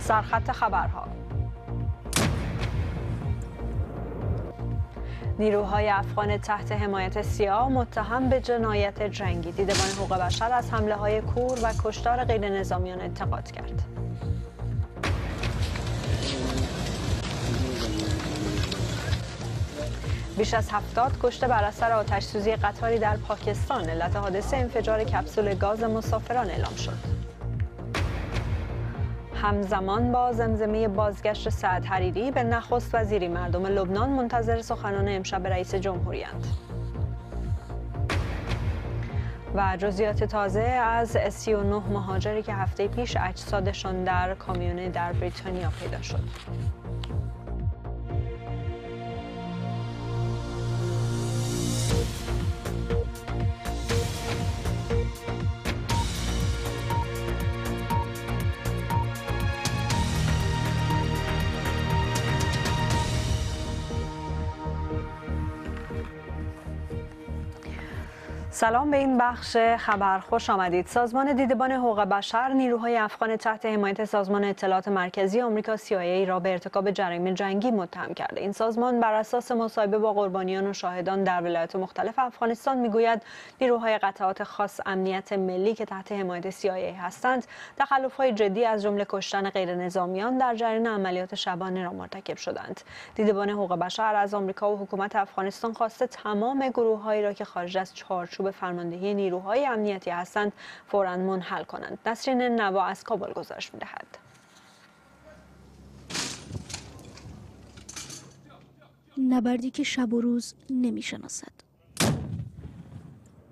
سرخط خبرها نیروهای افغان تحت حمایت سیاه متهم به جنایت جنگی دیدبان حقوق بشر از حمله های کور و کشتار غیر نظامیان انتقاد کرد. بیش از هفتاد کشته بر اثر آتش سوزی قطاری در پاکستان علت حادثه انفجار کپسول گاز مسافران اعلام شد. همزمان با زمزمه بازگشت سعد حریری به نخست وزیری مردم لبنان منتظر سخنان امشب رئیس جمهوریند. و جزئیات تازه از 39 مهاجری که هفته پیش اجسادشان در کامیون در بریتانیا پیدا شد. سلام به این بخش خبر. خوش آمدید. سازمان دیدبان حقوق بشر نیروهای افغان تحت حمایت سازمان اطلاعات مرکزی آمریکا CIA را به ارتکاب جرایم جنگی متهم کرده. این سازمان بر اساس مصاحبه با قربانیان و شاهدان در ولایات مختلف افغانستان می‌گوید نیروهای قطعات خاص امنیت ملی که تحت حمایت CIA هستند تخلف‌های جدی از جمله کشتن غیر نظامیان در جریان عملیات شبانه را مرتکب شدند. دیدبان حقوق بشر از آمریکا و حکومت افغانستان خواسته تمام گروههایی را که خارج از چارچوب فرماندهی نیروهای امنیتی هستند فورا منحل کنند. نسرین نوا از کابل گزارش می‌دهد. نبردی که شب و روز نمی‌شناسد.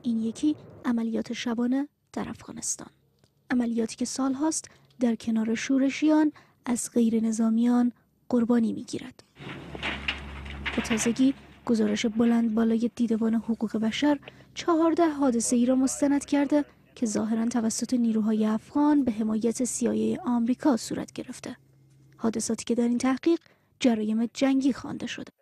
این یکی عملیات شبانه در افغانستان. عملیاتی که سال هاست در کنار شورشیان از غیر نظامیان قربانی می‌گیرد. به تازگی گزارش بلند بالای دیدبان حقوق بشر چهارده حادثه ای را مستند کرده که ظاهرا توسط نیروهای افغان به حمایت CIA آمریکا صورت گرفته. حادثاتی که در این تحقیق جرایم جنگی خوانده شده.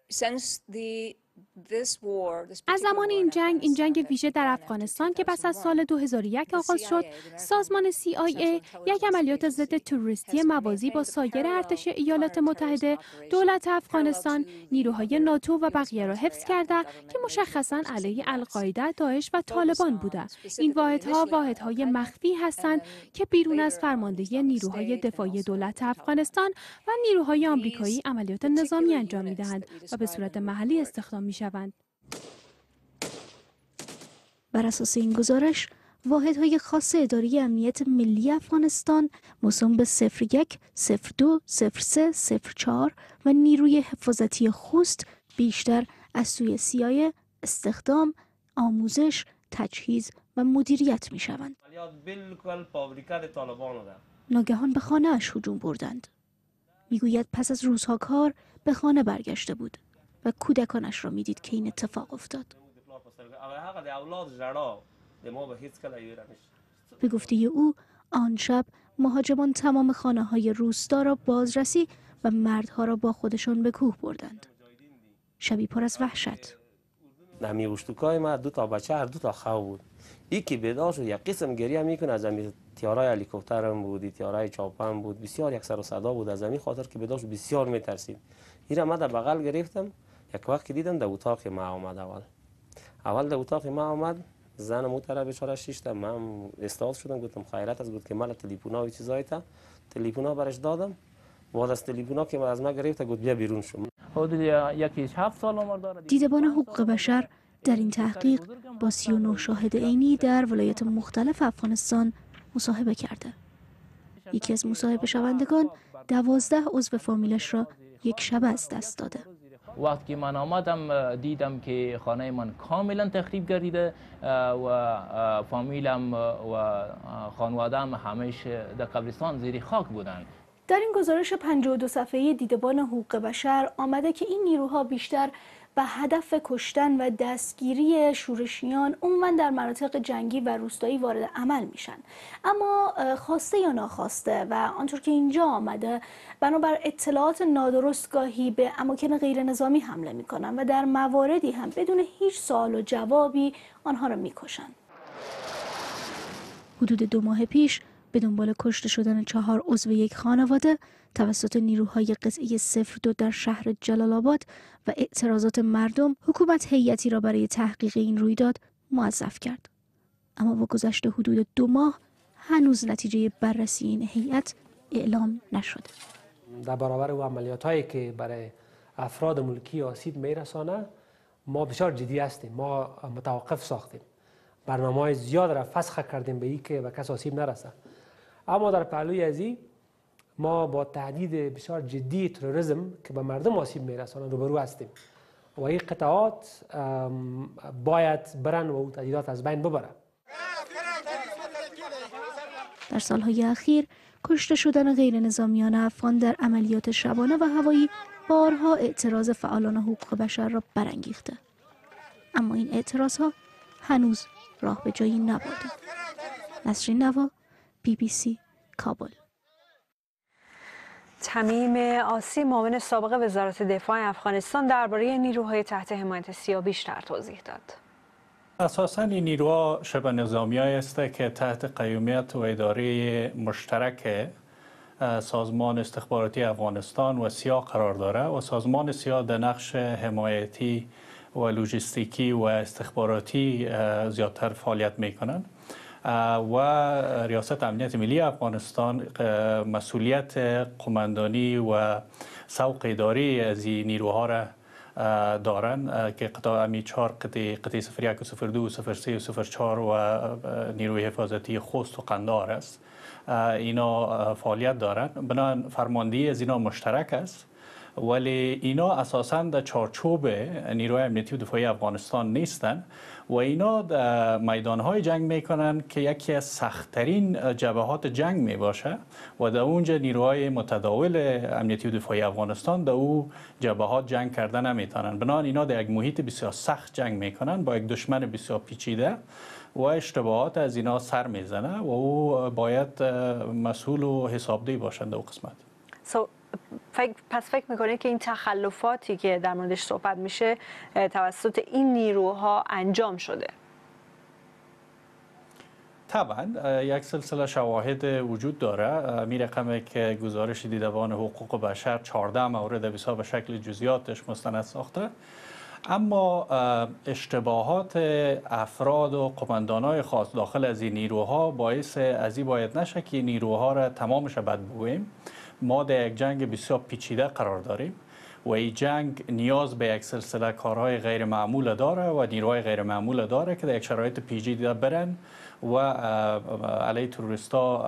از زمان این جنگ این جنگ ویژه در افغانستان که پس از سال 2001 آغاز شد سازمان CIA یک عملیات ضد توریستی موازی با سایر ارتش ایالات متحده دولت افغانستان نیروهای ناتو و بقیه را حفظ کرده که مشخصا علیه القاعده داعش و طالبان بوده. این واحدها واحدهای مخفی هستند که بیرون از فرماندهی نیروهای دفاعی دولت افغانستان و نیروهای آمریکایی عملیات نظامی انجام می‌دهند و به صورت محلی استخدام می شوند. بر اساس این گزارش واحدهای خاص اداری امنیت ملی افغانستان موسوم به 01 02 03 04 و نیروی حفاظتی خوست بیشتر از سوی سیای استخدام، آموزش، تجهیز و مدیریت می شوند. ناگهان به خانه اش هجوم بردند. می‌گوید پس از روزها کار به خانه برگشته بود. و کودکانش را می‌دید که این اتفاق افتاد. به گفته او آن شب مهاجمان تمام خانه های روستا را بازرسی و مردها را با خودشان به کوه بردند. شبی پر از وحشت. نمی اشتوکای ما دو تا بچه هر دو تا خواه بود. ای که بیدار شد یک قسم گریه می‌کنه از زمین تیارای هلیکوپتر هم بود تیارای چاپم بود. بسیار یک سر و صدا بود از زمین خاطر که بیدار شد بسیار میترسید این ما بغل گرفتم. یک وقت دیدم در اتاق ما آمد اول. اول در اتاق ما آمد زنم اون طرف بیچاره شیشته من استاد شدم گفتم خیرت از بود که من تلفن و چیزایی تا. تلفن برش دادم. بعد از تلفن که از ما گرفت گفت بیا بیرون شو. حدود یکی هفت سال عمر داره دیدبان حقوق بشر در این تحقیق با 39 شاهد عینی در ولایت مختلف افغانستان مصاحبه کرده. یکی از مصاحبه شوندگان دوازده عضو فامیلش را یک شب از دست داده. وقتی که من آمدم دیدم که خانه من کاملا تخریب گردیده و فامیلم و خانوادم همش در قبرستان زیر خاک بودن. در این گزارش 52 صفحه‌ای دیدبان حقوق بشر آمده که این نیروها بیشتر به هدف کشتن و دستگیری شورشیان عموما در مناطق جنگی و روستایی وارد عمل میشن. اما خواسته یا ناخواسته و آنطور که اینجا آمده بنابر اطلاعات نادرست گاهی به اماکن غیر نظامی حمله می‌کنن و در مواردی هم بدون هیچ سوال و جوابی آنها را می‌کشن. حدود دو ماه پیش به دنبال کشته شدن چهار عضو یک خانواده توسط نیروهای قطعه صفر دو در شهر جلال آباد و اعتراضات مردم حکومت هیئتی را برای تحقیق این رویداد موظف کرد. اما با گذشت حدود دو ماه هنوز نتیجه بررسی این هیئت اعلام نشده در برابر او عملیات هایی که برای افراد ملکی آسیب میرسانه ما بسیار جدی هستیم. ما متوقف ساختیم. برنامه های زیاد را فسخ کردیم به ای که به کس آسیب نرسه. اما در پهلوی ازی ما با تهدید بسیار جدی تروریسم که به مردم آسیب میرسانند روبرو هستیم. و این قطعات باید برن و او تهدیدات از بین ببره در سالهای اخیر کشته شدن غیر نظامیان افغان در عملیات شبانه و هوایی بارها اعتراض فعالان حقوق بشر را برانگیخته. اما این اعتراض ها هنوز راه به جایی نبرده نسرین نوا بی بی سی کابل تمیم آسی معاون سابق وزارت دفاع افغانستان درباره نیروهای تحت حمایت سیا بیشتر توضیح داد. اساسا این نیروها شبه نظامی است که تحت قیومیت و اداره مشترک سازمان استخباراتی افغانستان و سیا قرار داره و سازمان سیا در نقش حمایتی و لوجستیکی و استخباراتی زیادتر فعالیت می‌کنند و ریاست امنیت ملی افغانستان مسئولیت قماندانی و سوق اداری از این نیروها را دارن که قطع امی چهار قطعه قطعه صفر یک و صفر دو و صفر سه و صفر چهار و نیروی حفاظتی خوست و قندار است. اینا فعالیت دارند بنابراین فرماندهی از اینا مشترک است. ولی اینا اساسا در چارچوب نیروی امنیتی و دفاعی افغانستان نیستند و اینا میدان های جنگ می‌کنن که یکی از سختترین جبهات جنگ می باشه و در اونجا نیروهای متداول امنیتی و دفاعی افغانستان در او جبهات جنگ کرده نمی‌تونن. بنان اینا در یک محیط بسیار سخت جنگ می‌کنن با یک دشمن بسیار پیچیده و اشتباهات از اینا سر می‌زنه و او باید مسئول و حسابدهی باشند در قسمت. So, فکر، پس فکر می‌کنه که این تخلفاتی که در موردش صحبت میشه توسط این نیروها انجام شده. طبعا یک سلسله شواهد وجود داره. می رقمه که گزارش دیدبان حقوق بشر 14 مورد بسیار به شکل جزیاتش مستند ساخته. اما اشتباهات افراد و قماندانای خاص داخل از این نیروها باعث از این باید نشه که نیروها را تمامش بد ما در یک جنگ بسیار پیچیده قرار داریم و این جنگ نیاز به یک سلسله کارهای غیر معمول داره و نیروهای غیر معمول داره که در یک شرایط پیچیده برن. و علیه تروریستا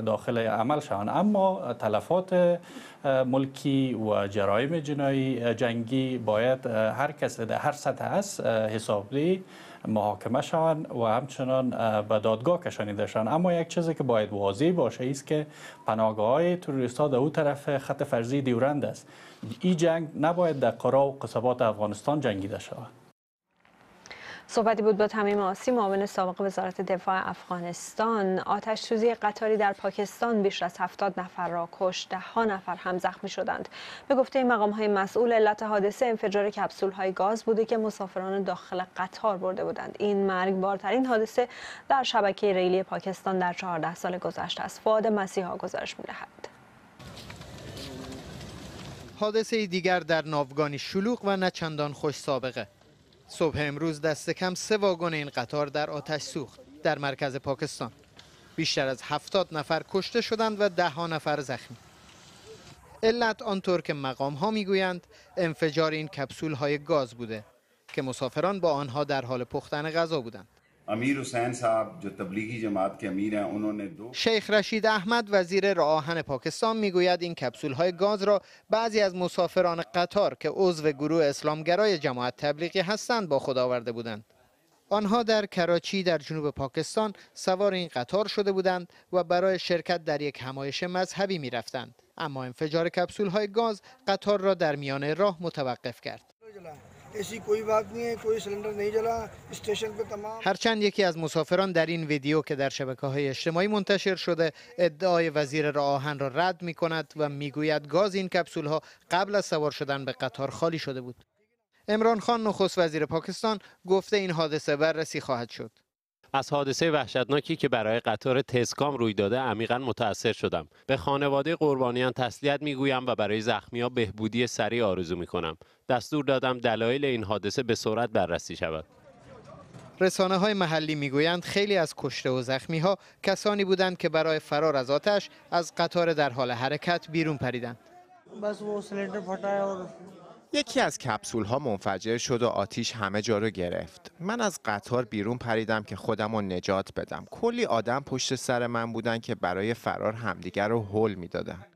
داخل عمل شوند. اما تلفات ملکی و جرایم جنایی جنگی باید هر کس در هر سطح است حسابی محاکمه شوند و همچنان به دادگاه کشانیده شوند. اما یک چیزی که باید واضح باشه است که پناهگاه های تروریست ها در او طرف خط فرضی دیورند است. این جنگ نباید در قرا و قصبات افغانستان جنگیده شود. صحبتی بود با تمیم آسی معاون سابق وزارت دفاع افغانستان. آتش سوزی قطاری در پاکستان بیش از 70 نفر را کشت ده ها نفر هم زخمی شدند. به گفته مقام های مسئول علت حادثه انفجار کپسول های گاز بوده که مسافران داخل قطار برده بودند. این مرگبارترین حادثه در شبکه ریلی پاکستان در 14 سال گذشته است. فؤاد مسیحا گزارش می‌دهد. حادثه دیگر در ناوگانی شلوغ و نه چندان خوش سابقه. صبح امروز دست کم سه واگن این قطار در آتش سوخت در مرکز پاکستان. بیشتر از هفتاد نفر کشته شدند و ده ها نفر زخمی. علت آنطور که مقام ها می‌گویند انفجار این کپسول های گاز بوده که مسافران با آنها در حال پختن غذا بودند. امیر حسین صاحب جو تبلیغی جماعت کے امیر ہیں انہوں نے دو شیخ رشید احمد وزیر راه آهن پاکستان می‌گوید این کپسول های گاز را بعضی از مسافران قطار که عضو گروه اسلامگرای جماعت تبلیغی هستند با خود آورده بودند آنها در کراچی در جنوب پاکستان سوار این قطار شده بودند و برای شرکت در یک همایش مذهبی می رفتند. اما انفجار کپسول های گاز قطار را در میان راه متوقف کرد. ایسی کوئی بات نہیں ہے کوئی سلنڈر نہیں جلا اسٹیشن پہ تمام هرچند یکی از مسافران در این ویدیو که در شبکه های اجتماعی منتشر شده ادعای وزیر راه آهن را رد می کند و می‌گوید گاز این کپسول ها قبل از سوار شدن به قطار خالی شده بود. عمران خان نخست وزیر پاکستان گفته این حادثه بررسی خواهد شد. از حادثه وحشتناکی که برای قطار تسکام روی داده عمیقا متأثر شدم. به خانواده قربانیان تسلیت می‌گویم و برای زخمیان بهبودی سریع آرزو می‌کنم. دستور دادم دلایل این حادثه به سرعت بررسی شود. رسانه های محلی می‌گویند خیلی از کشته و زخمی ها کسانی بودند که برای فرار از آتش از قطار در حال حرکت بیرون پریدند. یکی از کپسول ها منفجر شد و آتیش همه جا رو گرفت. من از قطار بیرون پریدم که خودم رو نجات بدم. کلی آدم پشت سر من بودن که برای فرار همدیگر رو هل می‌دادن.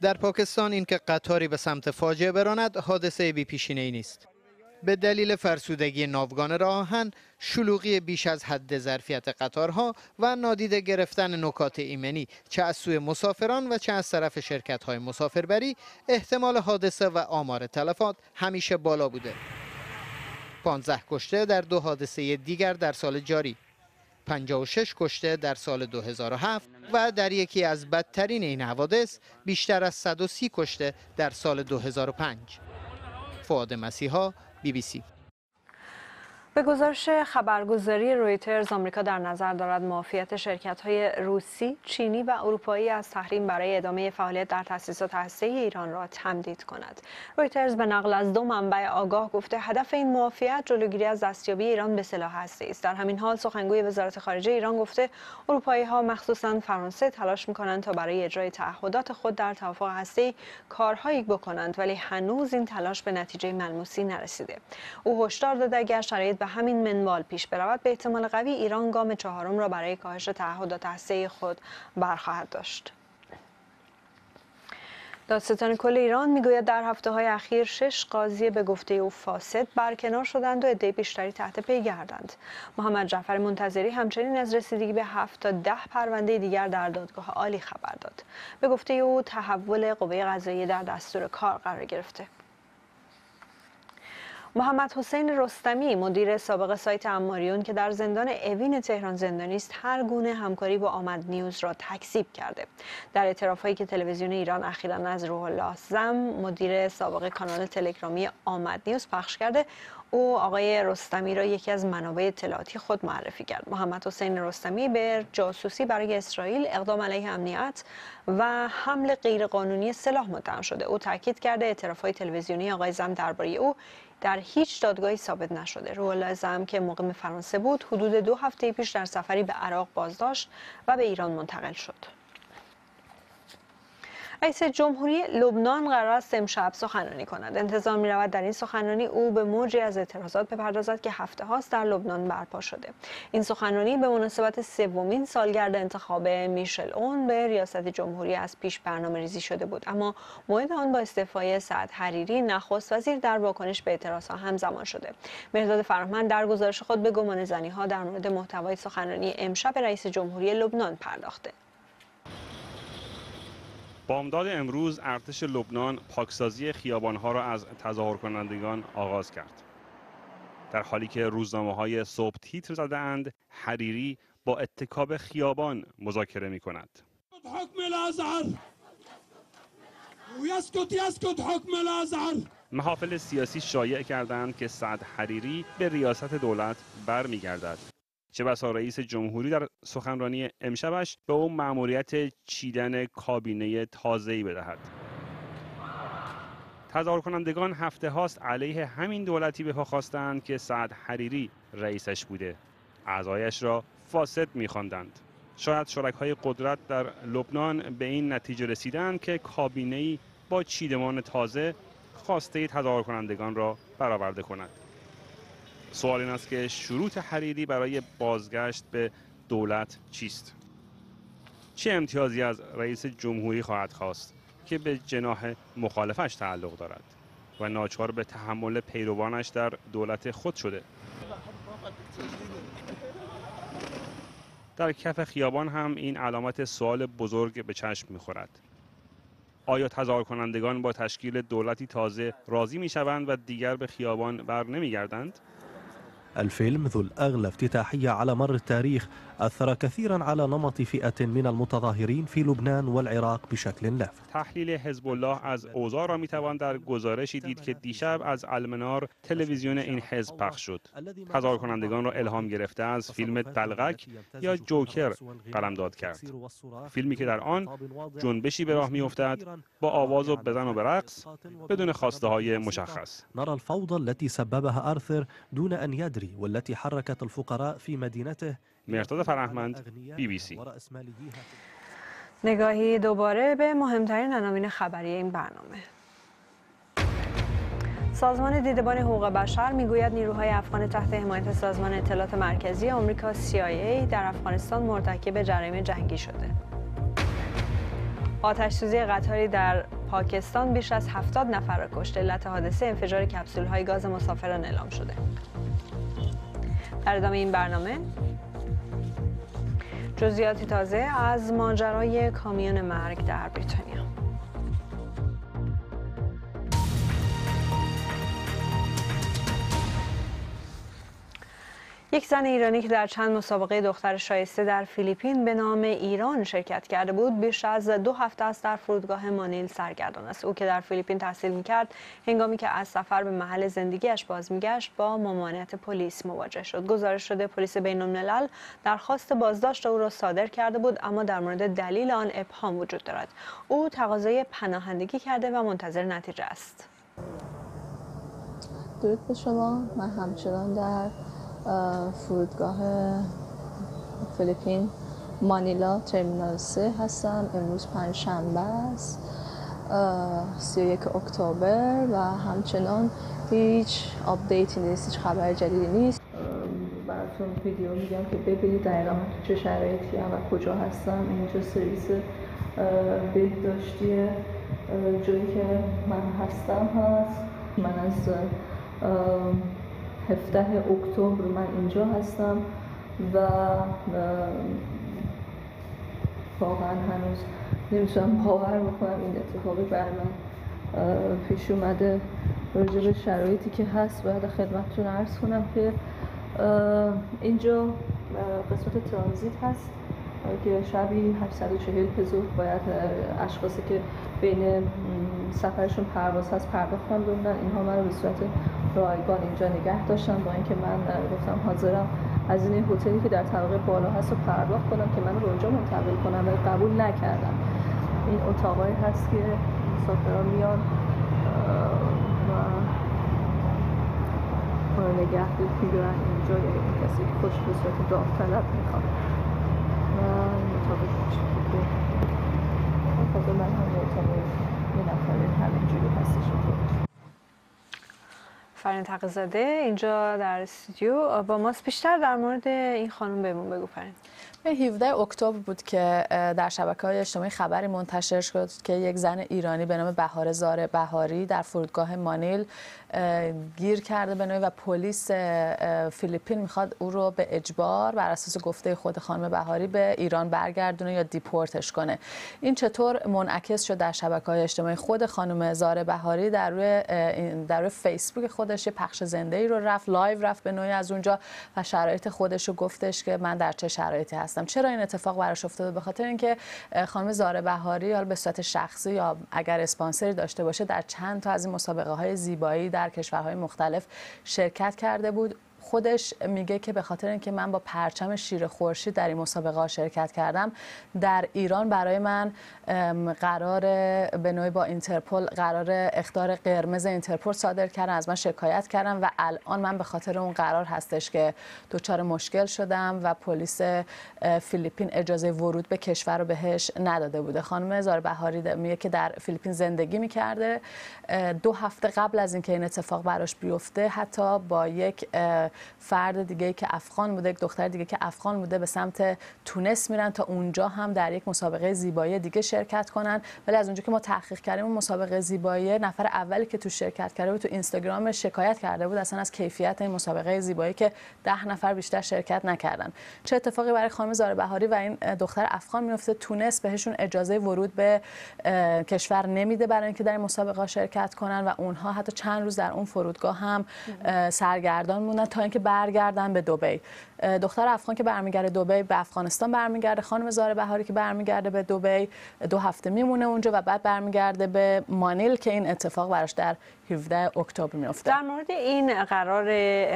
در پاکستان اینکه قطاری به سمت فاجعه براند حادثه بی پیشینه نیست. به دلیل فرسودگی ناوگان راه شلوغی بیش از حد ظرفیت قطارها و نادیده گرفتن نکات ایمنی چه از سوی مسافران و چه از طرف شرکت های مسافربری احتمال حادثه و آمار تلفات همیشه بالا بوده. 15 کشته در دو حادثه دیگر در سال جاری 56 کشته در سال 2007 و در یکی از بدترین این حوادث بیشتر از 130 کشته در سال 2005 فواد مسیحا بی بی سی به گزارش خبرگزاری رویترز آمریکا در نظر دارد معافیت شرکت های روسی، چینی و اروپایی از تحریم برای ادامه فعالیت در تأسیسات هسته ایران را تمدید کند. رویترز به نقل از دو منبع آگاه گفته هدف این معافیت جلوگیری از دستیابی ایران به سلاح هسته است. در همین حال سخنگوی وزارت خارجه ایران گفته اروپایی ها مخصوصا فرانسه تلاش می‌کنند تا برای اجرای تعهدات خود در توافق هسته کارهایی بکنند ولی هنوز این تلاش به نتیجه ملموسی نرسیده. او هشدار داده اگر شرایط به همین منوال پیش برود به احتمال قوی ایران گام چهارم را برای کاهش تعهدات هسته خود برخواهد داشت. دادستان کل ایران می‌گوید در هفته های اخیر شش قاضی به گفته او فاسد برکنار شدند و عده بیشتری تحت پی گردند. محمد جعفر منتظری همچنین از رسیدگی به هفت تا ده پرونده دیگر در دادگاه عالی خبر داد. به گفته او تحول قوه قضاییه در دستور کار قرار گرفته. محمد حسین رستمی مدیر سابق سایت اماریون که در زندان اوین تهران زندانی است هر گونه همکاری با آمد نیوز را تکذیب کرده. در اعترافهایی که تلویزیون ایران اخیرا از روح الله زم مدیر سابق کانال تلگرامی آمد نیوز پخش کرده. او آقای رستمی را یکی از منابع اطلاعاتی خود معرفی کرد. محمد حسین رستمی به جاسوسی برای اسرائیل اقدام علیه امنیت و حمل غیرقانونی سلاح متهم شده. او تاکید کرده اعترافهای تلویزیونی آقای زم درباره او در هیچ دادگاهی ثابت نشده. روح زم که مقیم فرانسه بود حدود دو هفته پیش در سفری به عراق بازداشت و به ایران منتقل شد. رئیس جمهوری لبنان قرار است امشب سخنرانی کند. انتظار می رود در این سخنرانی او به موجی از اعتراضات بپردازد که هفته هاست در لبنان برپا شده. این سخنرانی به مناسبت سومین سالگرد انتخاب میشل اون به ریاست جمهوری از پیش برنامه ریزی شده بود. اما موعد آن با استعفای سعد حریری نخست وزیر در واکنش به اعتراض ها همزمان شده. مهداد فرهمند در گزارش خود به گمان زنی ها در مورد محتوای سخنرانی امشب رئیس جمهوری لبنان پرداخته. بامداد امروز ارتش لبنان پاکسازی خیابانها را از تظاهر کنندگان آغاز کرد. در حالی که روزنامه های صبح تیتر زده اند حریری با اتکاب خیابان مذاکره می کند. محافل سیاسی شایع کردند که سعد حریری به ریاست دولت برمیگردد چه بسا رئیس جمهوری در سخنرانی امشبش به او مأموریت چیدن کابینه تازه‌ای بدهد. تظاهر کنندگان هفته هاست علیه همین دولتی به پا خواستند که سعد حریری رئیسش بوده. اعضایش را فاسد می‌خواندند. شاید شرکای قدرت در لبنان به این نتیجه رسیدند که کابینه‌ای با چیدمان تازه خواسته تظاهر کنندگان را برآورده کند. سوال این است که شروط حریری برای بازگشت به دولت چیست؟ چه امتیازی از رئیس جمهوری خواهد خواست که به جناح مخالفش تعلق دارد و ناچار به تحمل پیروانش در دولت خود شده؟ در کف خیابان هم این علامت سوال بزرگ به چشم می‌خورد. آیا تظاهر کنندگان با تشکیل دولتی تازه راضی می شوند و دیگر به خیابان بر نمی گردند؟ الفيلم ذو الأغلى افتتاحية على مر التاريخ أثر كثيرا على نمط فئة من المتظاهرين في لبنان والعراق بشكل لافت تحلیل حزب الله از اوضاع را می‌توان در گزارشی دید که دیشب از المنار تلویزیون این حزب پخش شد. هزار کنندگان را الهام گرفته از فیلم دلغک یا جوکر قلمداد کرد. فیلمی که در آن جنبشی به راه میافتد با آواز و بزن و برقص بدون خواسته های مشخص. نرى الفوضى التي سببها آرثر دون أن يدري والتي حركت الفقراء في مدينته مرتضی فرهمند بی بی سی نگاهی دوباره به مهمترین عناوین خبری این برنامه سازمان دیدبان حقوق بشر می‌گوید نیروهای افغان تحت حمایت سازمان اطلاعات مرکزی آمریکا CIA در افغانستان مرتکب جرایم جنگی شده. آتش سوزی قطاری در پاکستان بیش از 70 نفر را کشت. علت حادثه انفجار کپسول های گاز مسافران اعلام شده. در ادامه این برنامه جزئیاتی تازه از ماجرای کامیون مرگ در بریتانیا. یک زن ایرانی که در چند مسابقه دختر شایسته در فیلیپین به نام ایران شرکت کرده بود بیش از دو هفته است در فرودگاه مانیل سرگردان است. او که در فیلیپین تحصیل می‌کرد هنگامی که از سفر به محل زندگیش باز میگشت با ممانعت پلیس مواجه شد. گزارش شده پلیس بین الملل درخواست بازداشت او را صادر کرده بود اما در مورد دلیل آن ابهام وجود دارد. او تقاضای پناهندگی کرده و منتظر نتیجه است. درود به شما. من همچنان در فرودگاه فیلیپین مانیلا ترمینال 3 هستم. امروز پنج شنبه است 31 اکتبر و همچنان هیچ آپدیتی نیست هیچ خبر جدیدی نیست. براتون ویدیو میگم که ببینید من تو چه شرایطی هم و کجا هستم. اینجا سرویس بهداشتی جایی که من هستم هست. من از 17 اکتبر من اینجا هستم و واقعا هنوز نمی‌تونم باور بکنم این اتفاقی بر من پیش اومده راجع به شرایطی که هست. باید خدمتتون عرض کنم که اینجا قسمت ترانزیت هست. که شبی 840 پزو باید اشخاصی که بین سفرشون پرواز هست پرداخت کنن اینها من رو به صورت رایگان اینجا نگه داشتم با اینکه من گفتم حاضرم از این هتلی که در طبقه بالا هست رو پرداخت کنم که من رو اونجا منتقل کنم ولی قبول نکردم. این اتاقایی هست که مسافران میان و نگه میدارن اینجا یا این کسی که خوش به صورت داوطلب می‌خواد. و اتاق که خب من هم اتاق یه نفره همینجوری هستش. فرین تقیزاده اینجا در استودیو. با ماست بیشتر در مورد این خانم بهمون بگو فرین. 17 اکتبر بود که در شبکه های اجتماعی خبری منتشر شد که یک زن ایرانی به نام بهار زار بهاری در فرودگاه مانیل گیر کرده به و پلیس فیلیپین می‌خواد او رو به اجبار بر اساس گفته خود خانم بهاری به ایران برگردونه یا دیپورتش کنه. این چطور منعکس شد در شبکه های اجتماعی؟ خود خانم زار بهاری در روی در روی فیسبوک خودش پخش زنده ای رو رفت live رفت به نوعی از اونجا و شرایط خودش رو گفتش که من در چه شرایطی هستم. چرا این اتفاق براش افتاده؟ به خاطر اینکه خانم زار بهاری حالا به صورت شخصی یا اگر اسپانسری داشته باشه در چند تا از این مسابقه های زیبایی در کشورهای مختلف شرکت کرده بود. خودش میگه که به خاطر اینکه من با پرچم شیر خورشید در این مسابقه ها شرکت کردم در ایران برای من قرار به نوعی با اینترپل قرار اخطار قرمز اینترپل صادر کردن از من شکایت کردم و الان من به خاطر اون قرار هستش که دچار مشکل شدم و پلیس فیلیپین اجازه ورود به کشور رو بهش نداده بوده. خانم زار بهاری میگه که در فیلیپین زندگی می‌کرده. دو هفته قبل از اینکه این اتفاق براش بیفته حتی با یک فرد دیگه که افغان بوده یک دختر دیگه که افغان بوده به سمت تونس میرن تا اونجا هم در یک مسابقه زیبایی دیگه شرکت کنن. ولی از اونجا که ما تحقیق کردیم اون مسابقه زیبایی نفر اولی که تو شرکت کرده بود تو اینستاگرام شکایت کرده بود اصلا از کیفیت این مسابقه زیبایی که ده نفر بیشتر شرکت نکردن. چه اتفاقی برای خانم زار بهاری و این دختر افغان میفته تونس بهشون اجازه ورود به کشور نمیده برای اینکه در این مسابقه شرکت کنن و اونها حتی چند روز در اون فرودگاه هم سرگردان موندن تا تا اینکه برگردن به دبی. دختر افغان که برمیگرده دبی به افغانستان برمیگرده خانم زاره بهاری که برمیگرده به دبی دو هفته میمونه اونجا و بعد برمیگرده به مانیل که این اتفاق براش در 17 اکتبر میفته در مورد این قرار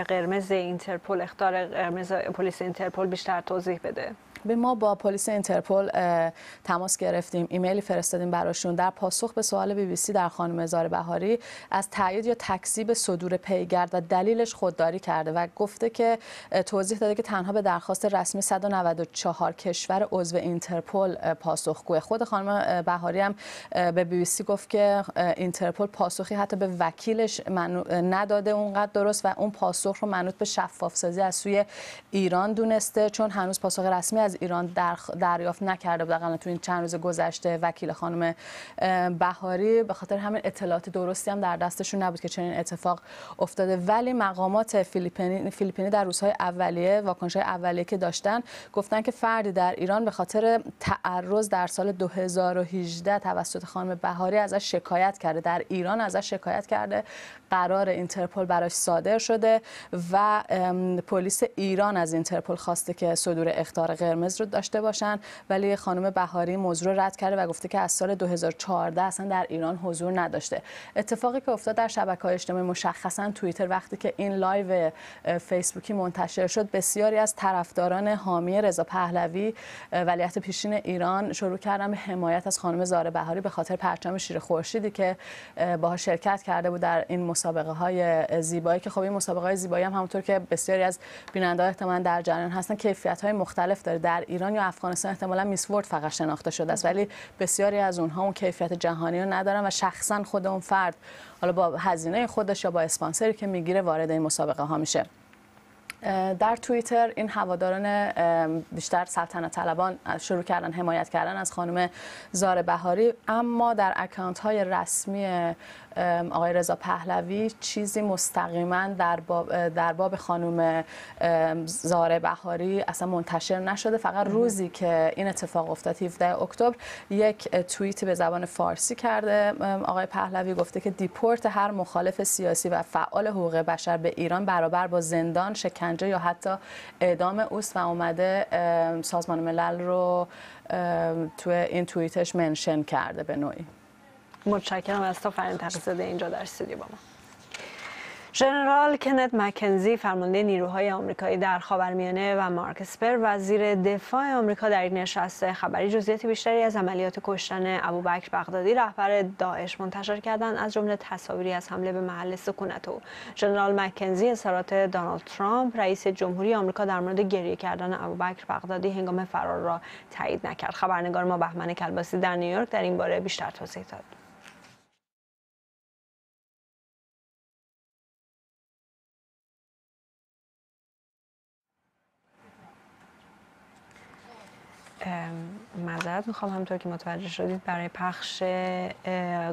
قرمز اینترپل اخطار قرمز پلیس اینترپل بیشتر توضیح بده. به ما با پلیس اینترپل تماس گرفتیم ایمیلی فرستادیم براشون. در پاسخ به سوال بی بی سی در خانم زارع بهاری از تایید یا تکذیب صدور پیگرد و دلیلش خودداری کرده و گفته که توضیح داده که تنها به درخواست رسمی 194 کشور عضو اینترپل پاسخگوه. خود خانم بهاری هم به بی بی سی گفت که اینترپل پاسخی حتی به وکیلش نداده اونقدر درست و اون پاسخ رو منوط به شفاف سازی از سوی ایران دونسته چون هنوز پاسخ رسمی از ایران در دریافت نکرده بود تو این چند روز گذشته وکیل خانم بهاری. به خاطر همین اطلاعات درستی هم در دستشون نبود که چنین اتفاق افتاده. ولی مقامات فیلیپینی فیلیپینی در روزهای اولیه واکنش‌های اولیه که داشتن گفتن که فردی در ایران به خاطر تعرض در سال 2018 توسط خانم بهاری ازش شکایت کرده. در ایران ازش شکایت کرده. قرار اینترپل براش صادر شده و پلیس ایران از اینترپل خواسته که صدور اخطار قرمز رو داشته باشن. ولی خانم بهاری موضوع رو رد کرده و گفته که از سال 2014 اصلا در ایران حضور نداشته. اتفاقی که افتاد در شبکه های اجتماعی مشخصا توییتر وقتی که این live فیسبوکی منتشر شد بسیاری از طرفداران حامی رضا پهلوی ولیعهد پیشین ایران شروع کردن به حمایت از خانم زاره بهاری به خاطر پرچم شیر خورشیدی که باها شرکت کرده بود در این مسابقه های زیبایی که خب این مسابقه های زیبایی هم همونطور که بسیاری از بیننده احتمالاً در جریان هستن کیفیت های مختلف داره. در ایران یا افغانستان احتمالاً میس ورد فقط شناخته شده است ولی بسیاری از اونها اون کیفیت جهانی رو ندارن و شخصا خود اون فرد حالا با هزینه خودش یا با اسپانسری که می‌گیره وارد این مسابقه ها میشه. در توییتر این هواداران بیشتر سلطنت طلبان شروع کردن حمایت کردن از خانم زار بهاری اما در اکانت های رسمی آقای رضا پهلوی چیزی مستقیما در باب, در باب خانم زاره بهاری اصلا منتشر نشده. فقط روزی که این اتفاق افتاد 17 اکتبر یک توییت به زبان فارسی کرده. آقای پهلوی گفته که دیپورت هر مخالف سیاسی و فعال حقوق بشر به ایران برابر با زندان شکنجه یا حتی اعدام اوست و اومده سازمان ملل رو تو این توییتش منشن کرده به نوعی. متشکرم از تو فرین تقیزاده اینجا در استودیو با ما. ژنرال کنت مکنزی فرمانده نیروهای آمریکایی در خاورمیانه و مارک اسپر وزیر دفاع آمریکا در این نشست خبری جزئیات بیشتری از عملیات کشتن ابوبکر بغدادی رهبر داعش منتشر کردند از جمله تصاویری از حمله به محل سکونت او. ژنرال مکنزی اظهارات دونالد ترامپ رئیس جمهوری آمریکا در مورد گریه کردن ابوبکر بغدادی هنگام فرار را تایید نکرد. خبرنگار ما بهمن کلباسی در نیویورک در این باره بیشتر توضیح داد. معذرت می‌خوام. همطور که متوجه شدید برای پخش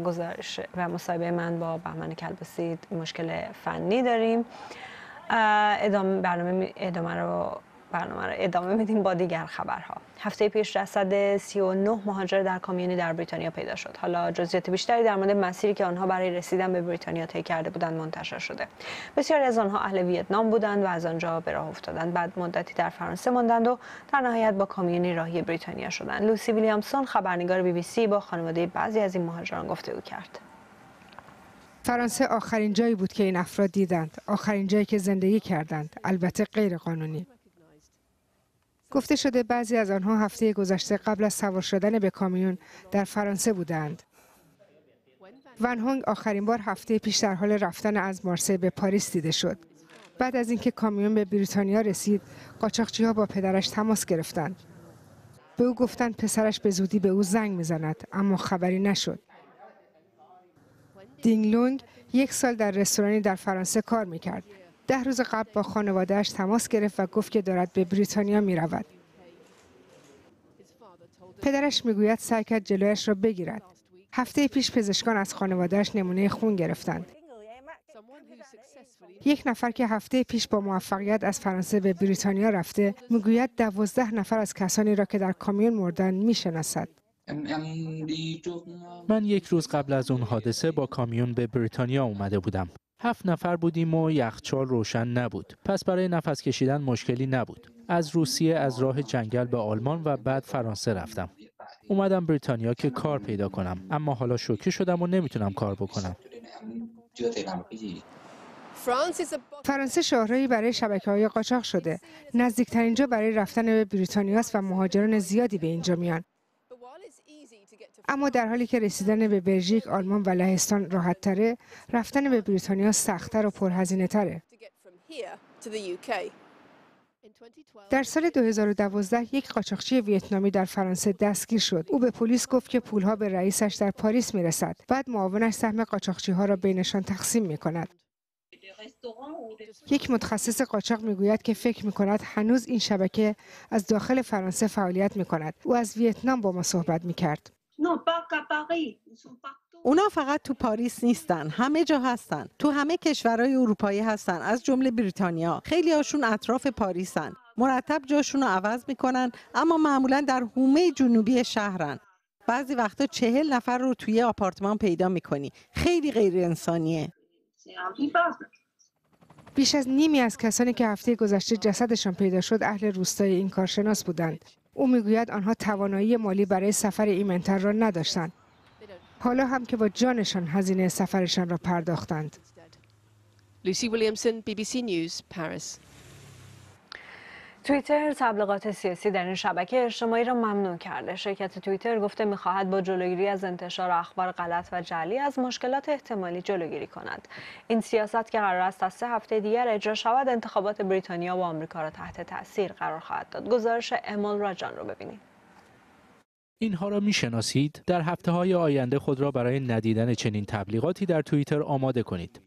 گزارش و مصاحبه من با بهمن کلبسی مشکل فنی داریم. ادامه برنامه ادامه رو برنامه رو ادامه میدیم با دیگر خبرها. هفته پیش جسد 39 مهاجر در کامیونی در بریتانیا پیدا شد. حالا جزئیات بیشتری در مورد مسیری که آنها برای رسیدن به بریتانیا طی کرده بودند منتشر شده. بسیاری از آنها اهل ویتنام بودند و از آنجا به راه افتادند. بعد مدتی در فرانسه ماندند و در نهایت با کامیونی راهی بریتانیا شدند. لوسی ویلیامسون خبرنگار بی بی سی با خانواده بعضی از این مهاجران گفتگو کرد. فرانسه آخرین جایی بود که این افراد دیدند. آخرین جایی که زندگی کردند. البته غیر قانونی. گفته شده بعضی از آنها هفته گذشته قبل از سوار شدن به کامیون در فرانسه بودند. ون هونگ آخرین بار هفته پیش در حال رفتن از مارسی به پاریس دیده شد. بعد از اینکه کامیون به بریتانیا رسید، قاچاقچی ها با پدرش تماس گرفتند. به او گفتند پسرش به زودی به او زنگ می‌زند اما خبری نشد. دینگ لونگ یک سال در رستورانی در فرانسه کار می‌کرد ده روز قبل با خانوادهش تماس گرفت و گفت که دارد به بریتانیا می رود. پدرش می‌گوید سعی کرد جلویش را بگیرد. هفته پیش پزشکان از خانوادهش نمونه خون گرفتند. یک نفر که هفته پیش با موفقیت از فرانسه به بریتانیا رفته می‌گوید دوازده نفر از کسانی را که در کامیون مردن می‌شناسد. من یک روز قبل از اون حادثه با کامیون به بریتانیا اومده بودم. هفت نفر بودیم و یخچال روشن نبود. پس برای نفس کشیدن مشکلی نبود. از روسیه از راه جنگل به آلمان و بعد فرانسه رفتم. اومدم بریتانیا که کار پیدا کنم. اما حالا شوکه شدم و نمی‌تونم کار بکنم. فرانسه شهرهایی برای شبکه های قاچاق شده. نزدیکترین جا برای رفتن به بریتانیاست و مهاجران زیادی به اینجا میان. اما در حالی که رسیدن به بلژیک، آلمان و لهستان راحت تره، رفتن به بریتانیا سختتر و پرهزینه تره. در سال 2012 یک قاچاقچی ویتنامی در فرانسه دستگیر شد. او به پلیس گفت که پولها به رئیسش در پاریس می‌رسد. بعد معاونش سهم قاچاقچی ها را بینشان تقسیم می کند. یک متخصص قاچاق می‌گوید که فکر می کند هنوز این شبکه از داخل فرانسه فعالیت می کند. او از ویتنام با ما صحبت می کرد. اونا فقط تو پاریس نیستن. همه جا هستن. تو همه کشورهای اروپایی هستن. از جمله بریتانیا. خیلی هاشون اطراف پاریسن. مرتب جاشون رو عوض می‌کنن اما معمولا در حومه جنوبی شهرن. بعضی وقتا چهل نفر رو توی آپارتمان پیدا می‌کنی. خیلی غیر انسانیه. بیش از نیمی از کسانی که هفته گذشته جسدشان پیدا شد اهل روستای این کارشناس بودند. او می‌گوید آنها توانایی مالی برای سفر ایمنتر را نداشتند. حالا هم که با جانشان هزینه سفرشان را پرداختند. بی بی سی نیوز پاریس توییتر تبلیغات سیاسی در این شبکه اجتماعی را ممنوع کرده. شرکت توییتر گفته می‌خواهد با جلوگیری از انتشار اخبار غلط و جعلی از مشکلات احتمالی جلوگیری کند. این سیاست که قرار است تا سه هفته دیگر اجرا شود انتخابات بریتانیا و آمریکا را تحت تاثیر قرار خواهد داد. گزارش امال راجان رو ببینید. اینها را می‌شناسید در هفته های آینده خود را برای ندیدن چنین تبلیغاتی در توییتر آماده کنید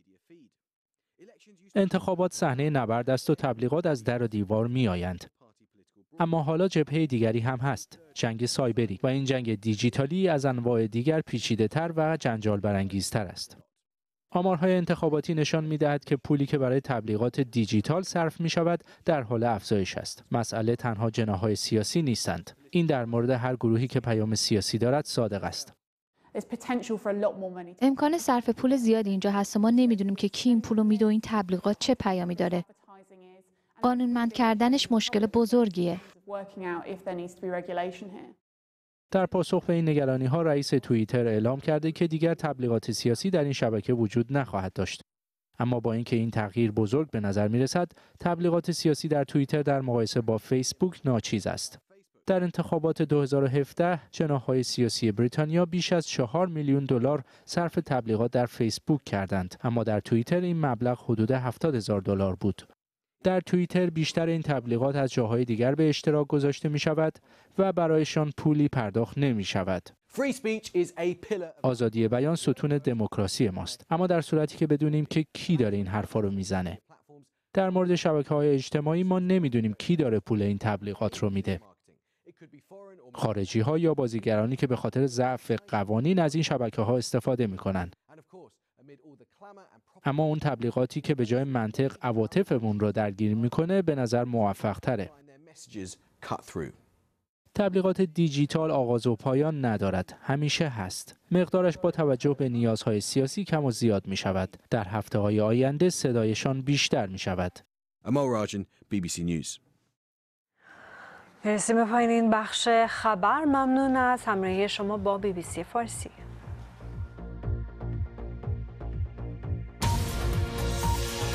انتخابات صحنه نبرد است و تبلیغات از در و دیوار می آیند. اما حالا جبهه دیگری هم هست جنگ سایبری و این جنگ دیجیتالی از انواع دیگر پیچیده تر و جنجال برانگیزتر است آمارهای انتخاباتی نشان می دهد که پولی که برای تبلیغات دیجیتال صرف می شود در حال افزایش است. مسئله تنها جناهای سیاسی نیستند. این در مورد هر گروهی که پیام سیاسی دارد صادق است. امکان صرف پول زیادی اینجا هست و ما نمی‌دونیم که کی این پول میده و این تبلیغات چه پیامی داره. قانونمند کردنش مشکل بزرگیه. در پاسخ به این نگرانی ها رئیس توییتر اعلام کرده که دیگر تبلیغات سیاسی در این شبکه وجود نخواهد داشت. اما با اینکه این تغییر بزرگ به نظر می رسد، تبلیغات سیاسی در توییتر در مقایسه با فیسبوک ناچیز است. در انتخابات 2017 جناحهای سیاسی بریتانیا بیش از 4 میلیون دلار صرف تبلیغات در فیسبوک کردند اما در توییتر این مبلغ حدود 70 هزار دلار بود. در توییتر بیشتر این تبلیغات از جاهای دیگر به اشتراک گذاشته می شود و برایشان پولی پرداخت نمی شود. آزادی بیان ستون دموکراسی ماست اما در صورتی که بدونیم که کی داره این حرفا رو می‌زنه. در مورد شبکه های اجتماعی ما نمی‌دونیم کی داره پول این تبلیغات رو میده. خارجی ها یا بازیگرانی که به خاطر ضعف قوانین از این شبکه ها استفاده می کنند. اما اون تبلیغاتی که به جای منطق عواطفمون را درگیر می‌کنه به نظر موفق تره. تبلیغات دیجیتال آغاز و پایان ندارد. همیشه هست. مقدارش با توجه به نیازهای سیاسی کم و زیاد می شود در هفته های آینده صدایشان بیشتر می شود راجن BBC News مرسی به این بخش خبر ممنون از همراهی شما با بی بی سی فارسی